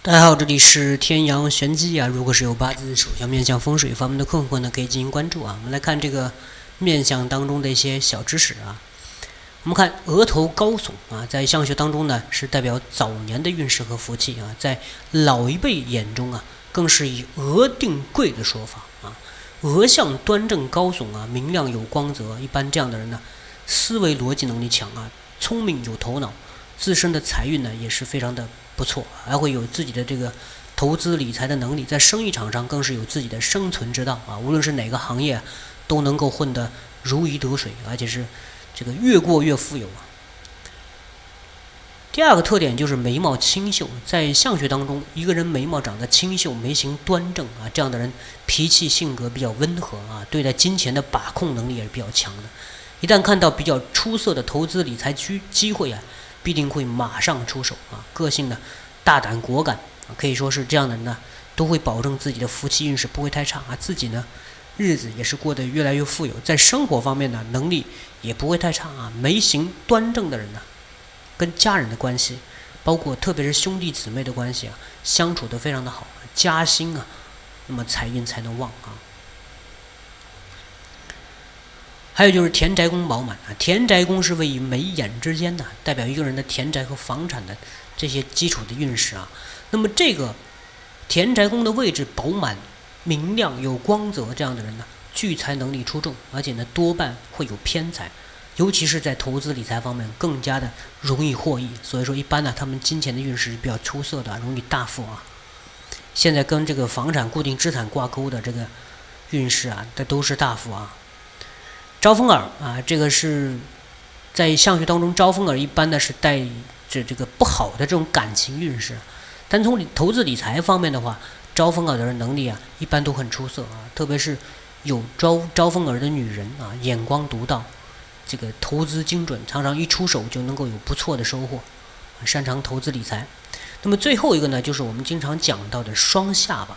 大家好，这里是天阳玄机啊。如果是有八字、手相、面相、风水方面的困惑呢，可以进行关注啊。我们来看这个面相当中的一些小知识啊。我们看额头高耸啊，在相学当中呢，是代表早年的运势和福气啊。在老一辈眼中啊，更是以额定贵的说法啊。额相端正高耸啊，明亮有光泽。一般这样的人呢，思维逻辑能力强啊，聪明有头脑，自身的财运呢也是非常的。不错，还会有自己的这个投资理财的能力，在生意场上更是有自己的生存之道啊！无论是哪个行业，都能够混得如鱼得水，而且是这个越过越富有啊。第二个特点就是眉毛清秀，在相学当中，一个人眉毛长得清秀，眉形端正啊，这样的人脾气性格比较温和啊，对待金钱的把控能力也是比较强的。一旦看到比较出色的投资理财机机会啊。必定会马上出手啊！个性呢，大胆果敢啊，可以说是这样的人呢，都会保证自己的夫妻运势不会太差啊，自己呢，日子也是过得越来越富有，在生活方面呢，能力也不会太差啊。眉形端正的人呢，跟家人的关系，包括特别是兄弟姊妹的关系啊，相处得非常的好，家兴啊，那么财运才能旺啊。还有就是田宅宫饱满啊，田宅宫是位于眉眼之间的，代表一个人的田宅和房产的这些基础的运势啊。那么这个田宅宫的位置饱满、明亮、有光泽，这样的人呢，聚财能力出众，而且呢多半会有偏财，尤其是在投资理财方面更加的容易获益。所以说，一般呢他们金钱的运势是比较出色的，容易大富啊。现在跟这个房产固定资产挂钩的这个运势啊，这都是大富啊。招风耳啊，这个是在相学当中，招风耳一般呢是带着这个不好的这种感情运势。但从投资理财方面的话，招风耳的人能力啊，一般都很出色啊。特别是有招招风耳的女人啊，眼光独到，这个投资精准，常常一出手就能够有不错的收获，擅长投资理财。那么最后一个呢，就是我们经常讲到的双下巴。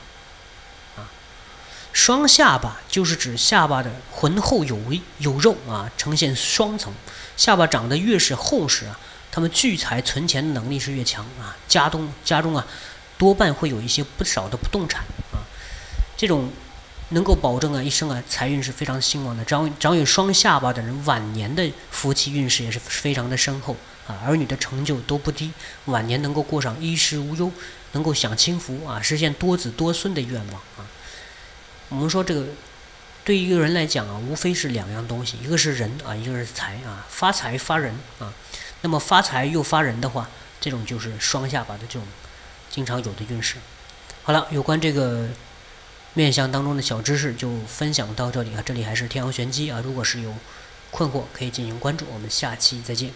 双下巴就是指下巴的浑厚有微有肉啊，呈现双层。下巴长得越是厚实啊，他们聚财存钱的能力是越强啊。家中家中啊，多半会有一些不少的不动产啊。这种能够保证啊一生啊财运是非常兴旺的。长长有双下巴的人，晚年的夫妻运势也是非常的深厚啊，儿女的成就都不低，晚年能够过上衣食无忧，能够享清福啊，实现多子多孙的愿望。我们说这个，对于一个人来讲啊，无非是两样东西，一个是人啊，一个是财啊，发财发人啊。那么发财又发人的话，这种就是双下巴的这种经常有的运势。好了，有关这个面相当中的小知识就分享到这里啊。这里还是天阳玄机啊，如果是有困惑可以进行关注，我们下期再见。